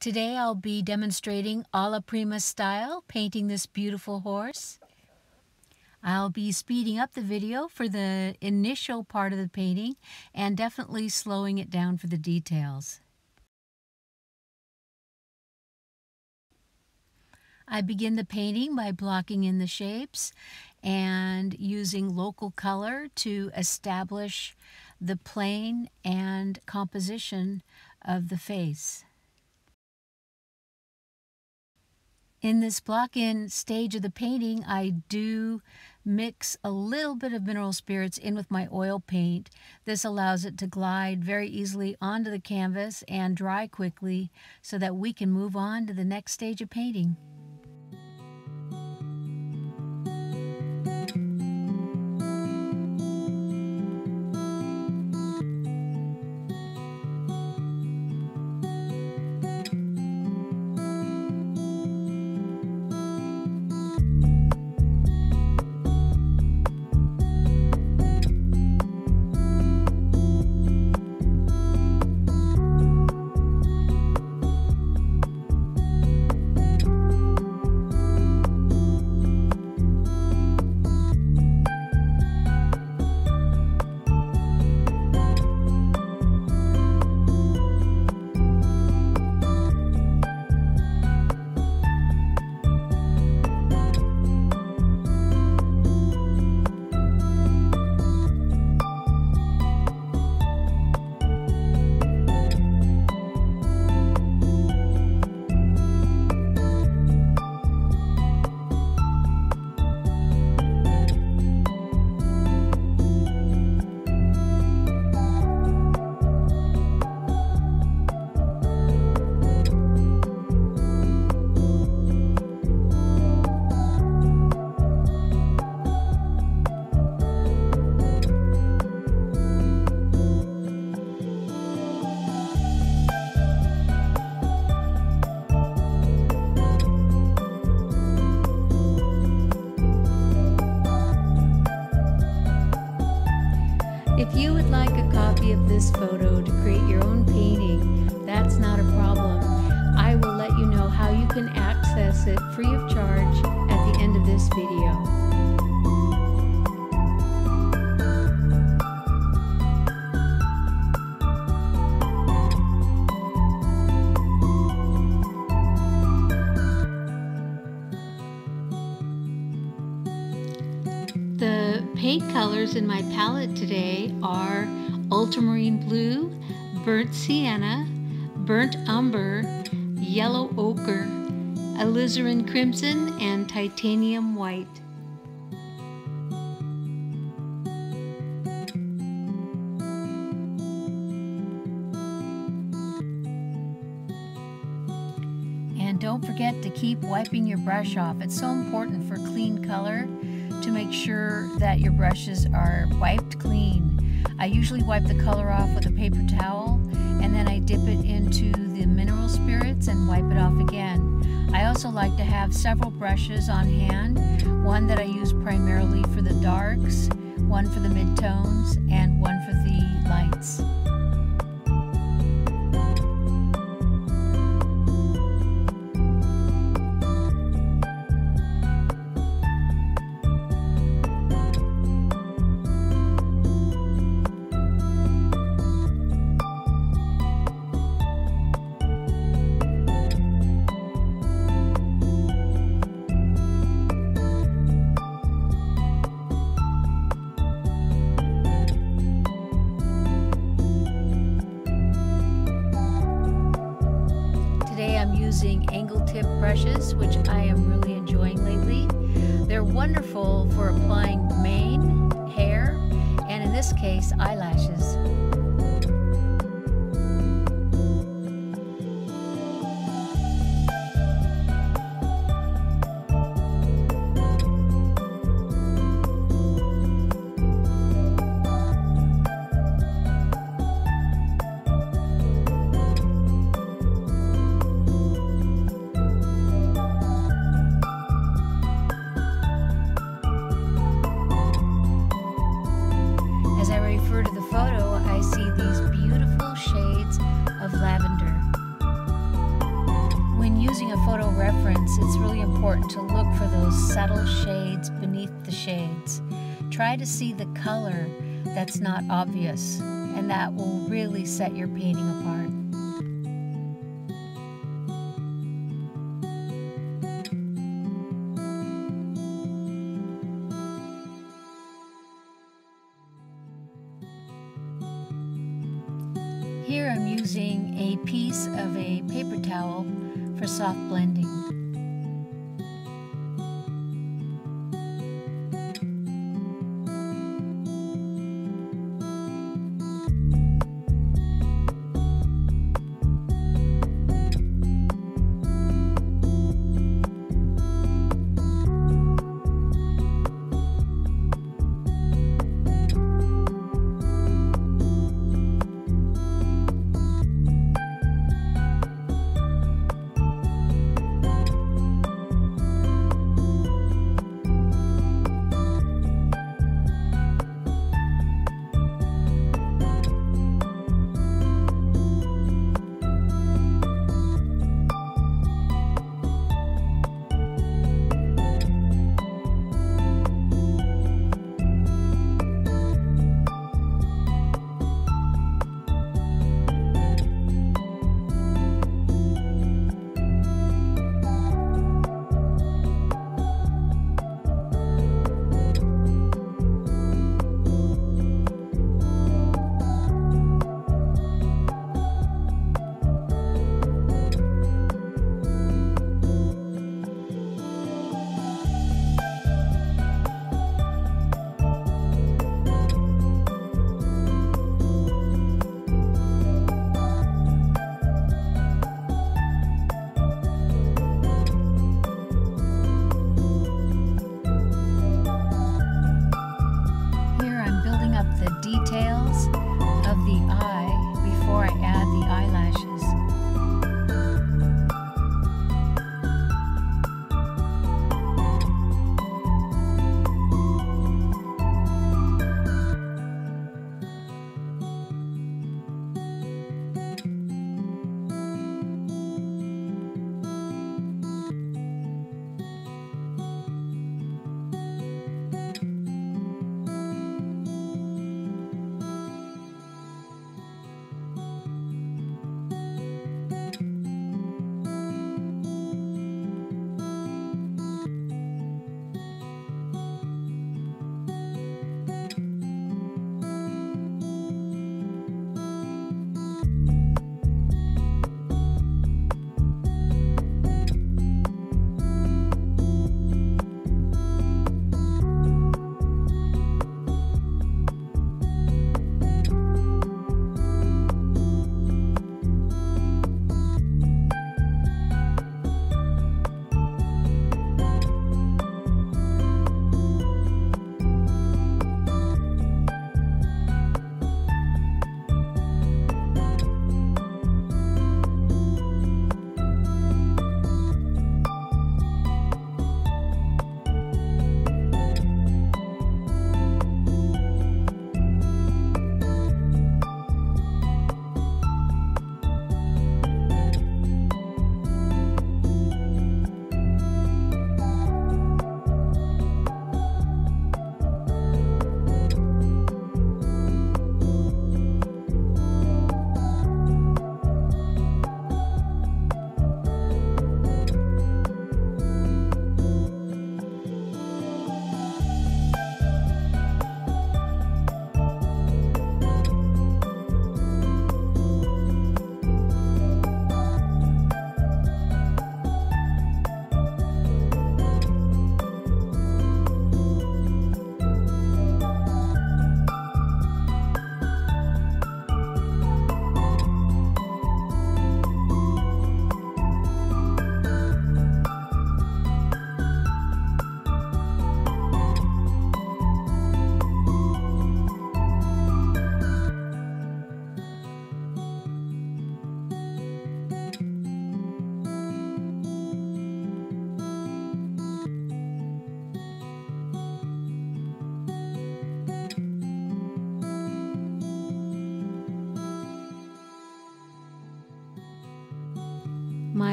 Today I'll be demonstrating alla prima style, painting this beautiful horse. I'll be speeding up the video for the initial part of the painting and definitely slowing it down for the details. I begin the painting by blocking in the shapes and using local color to establish the plane and composition of the face. In this block-in stage of the painting, I do mix a little bit of mineral spirits in with my oil paint. This allows it to glide very easily onto the canvas and dry quickly so that we can move on to the next stage of painting. Paint colors in my palette today are ultramarine blue, burnt sienna, burnt umber, yellow ochre, alizarin crimson, and titanium white. And don't forget to keep wiping your brush off. It's so important for clean color to make sure that your brushes are wiped clean. I usually wipe the color off with a paper towel and then I dip it into the mineral spirits and wipe it off again. I also like to have several brushes on hand, one that I use primarily for the darks, one for the midtones, and one for the lights. Using angle tip brushes, which I am really enjoying lately. They're wonderful for applying mane, hair, and in this case, eyelashes. Try to see the color that's not obvious, and that will really set your painting apart. Here I'm using a piece of a paper towel for soft blending.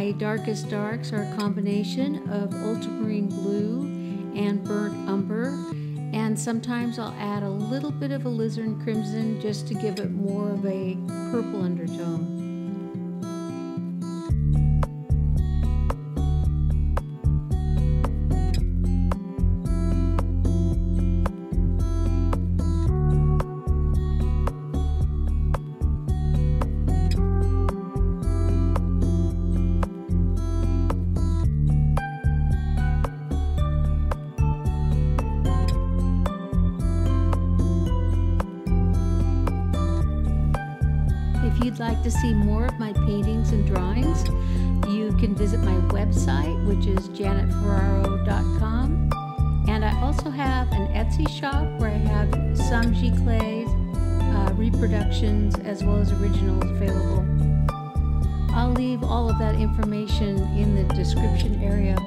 My darkest darks are a combination of ultramarine blue and burnt umber, and sometimes I'll add a little bit of alizarin crimson just to give it more of a purple undertone. If you'd like to see more of my paintings and drawings, you can visit my website, which is janetferraro.com. And I also have an Etsy shop where I have some giclées, uh, reproductions, as well as originals available. I'll leave all of that information in the description area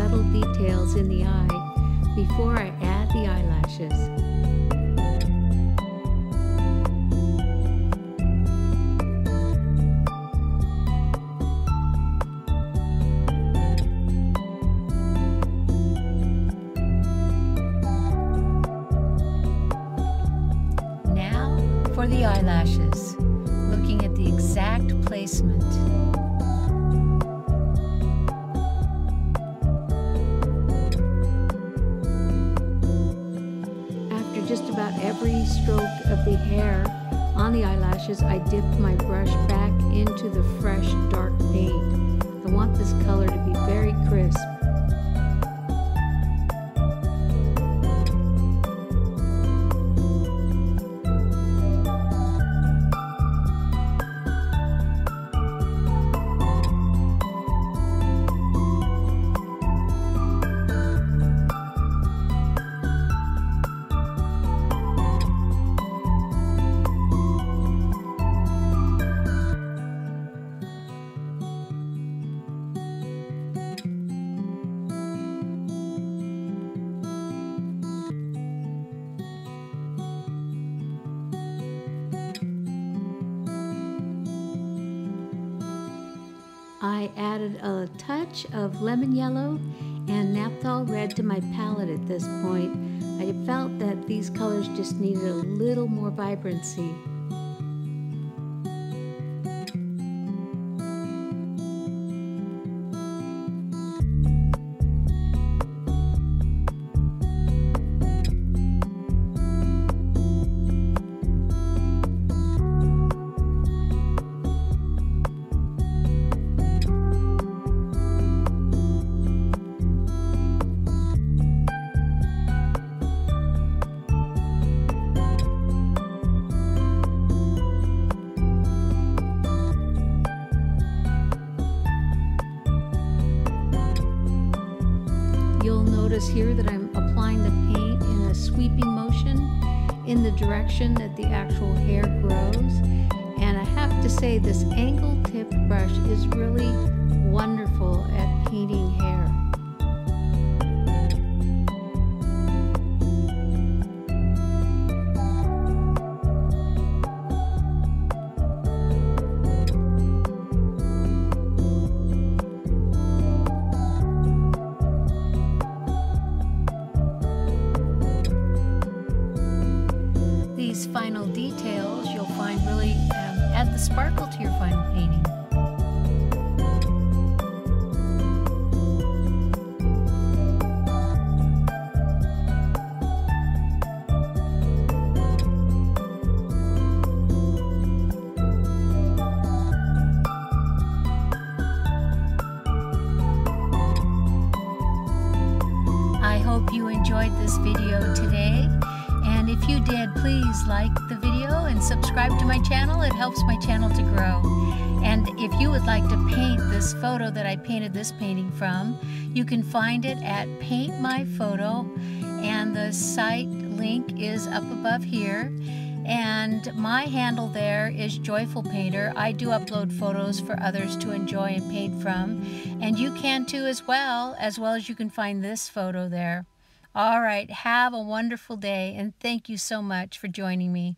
subtle details in the eye before I add the eyelashes. Now for the eyelashes, looking at the exact placement. Stroke of the hair on the eyelashes, I dip my brush back into the fresh dark paint. I want this color to be very crisp. I added a touch of lemon yellow and naphthol red to my palette at this point. I felt that these colors just needed a little more vibrancy. Direction that the actual hair grows. And I have to say this angle tipped brush is really wonderful at painting hair. Photo that I painted this painting from, you can find it at Paint My Photo, and the site link is up above here. And my handle there is Joyful Painter. I do upload photos for others to enjoy and paint from. And you can too as well, as well as you can find this photo there. All right, have a wonderful day, and thank you so much for joining me.